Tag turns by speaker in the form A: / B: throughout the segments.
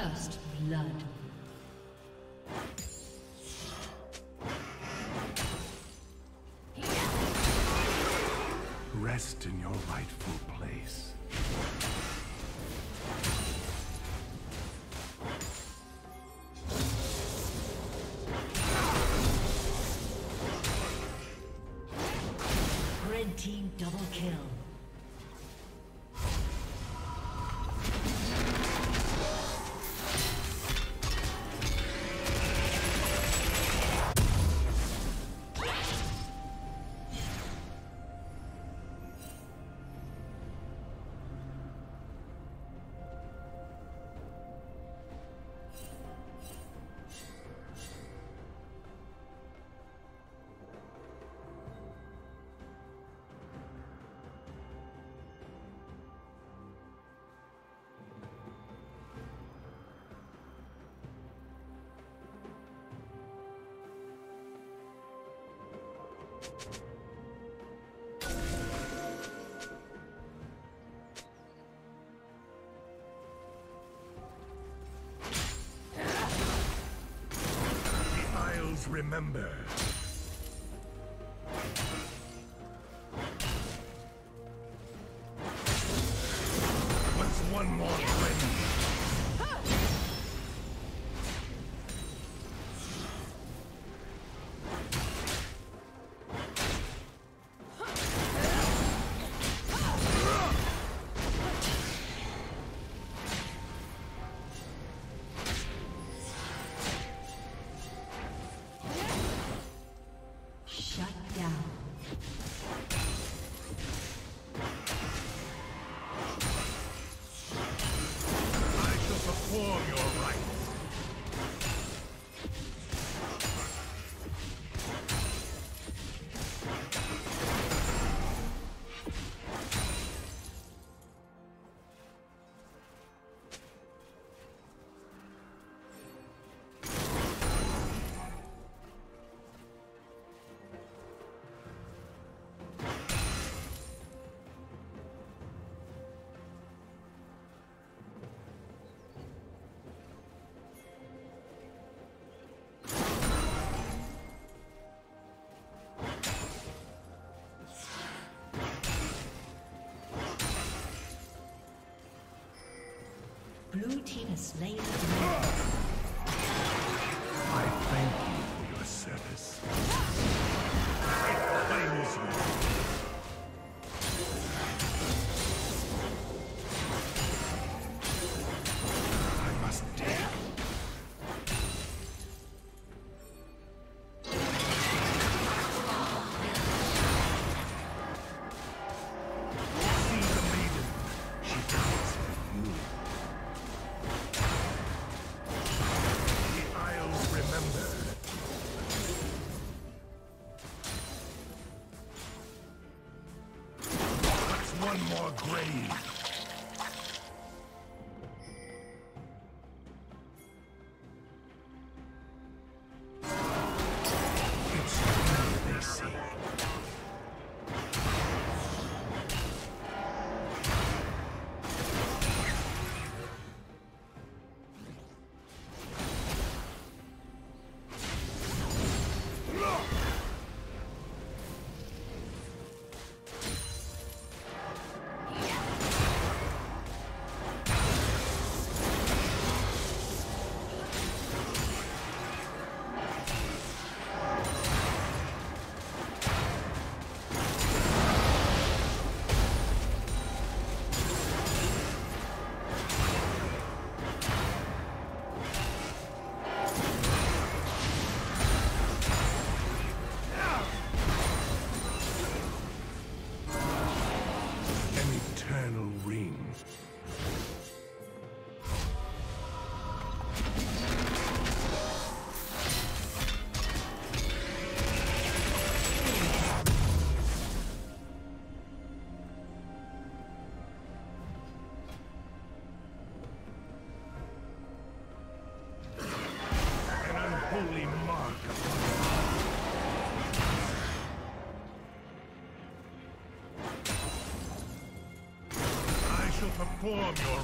A: First blood.
B: Rest in your rightful place.
A: Red team double kill.
B: Remember.
A: Blue team has slain the.
B: I thank you for your service. Eternal ring. Perform your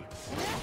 B: perform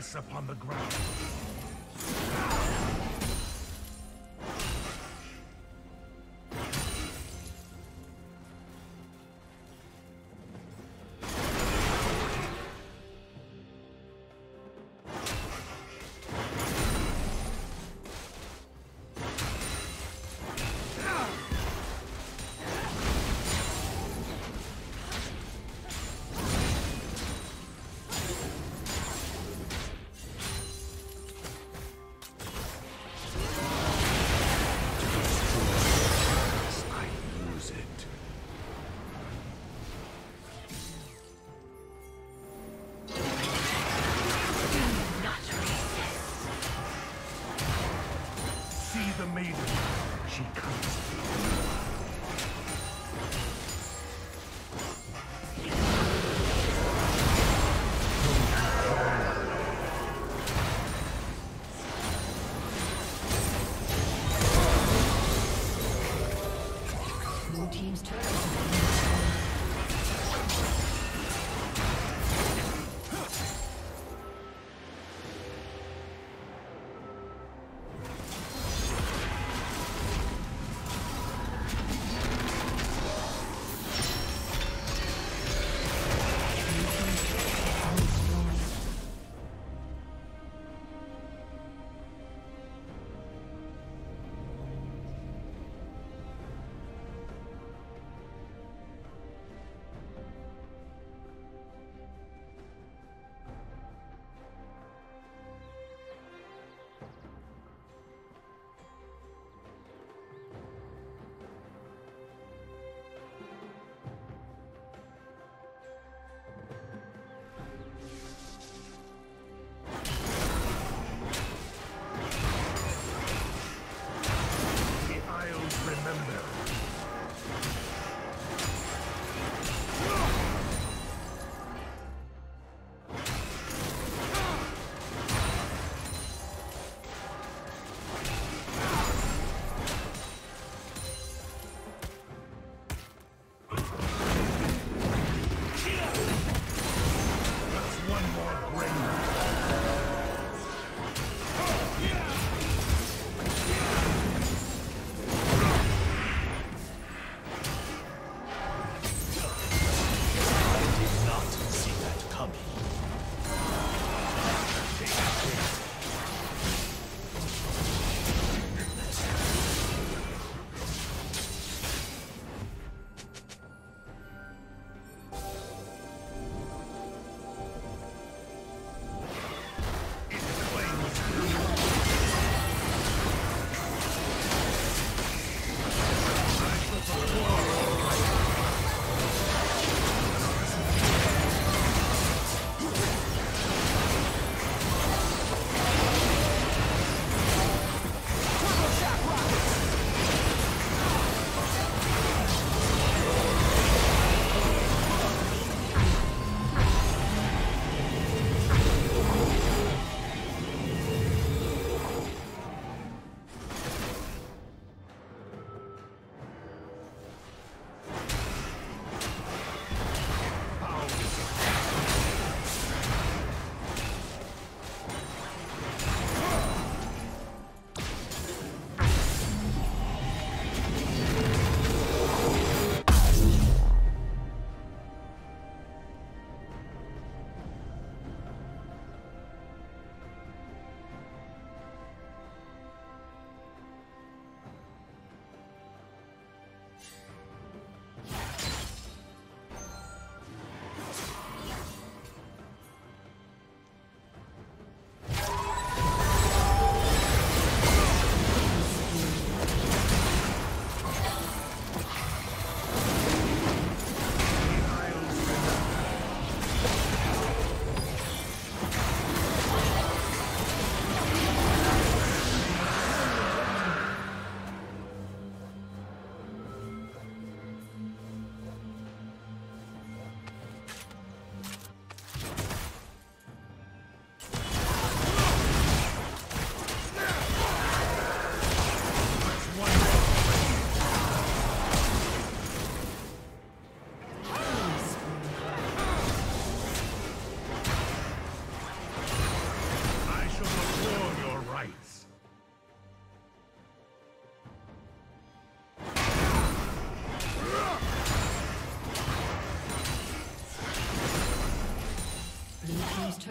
B: Serapis upon the ground.
A: Team's turret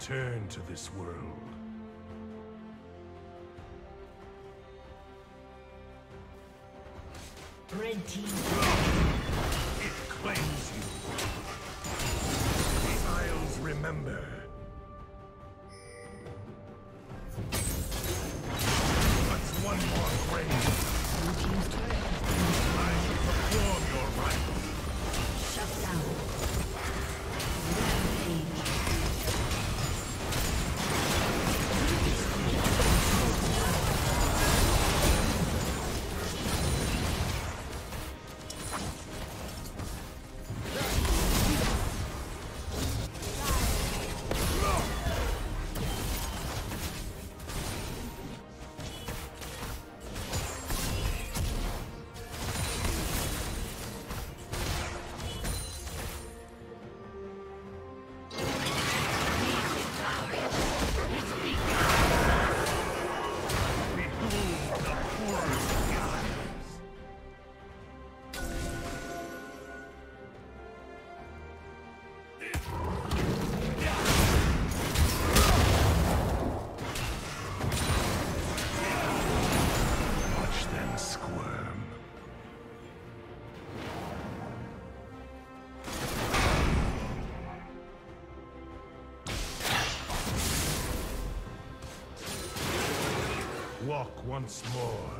A: return to this world.
B: Red team.
A: walk once more.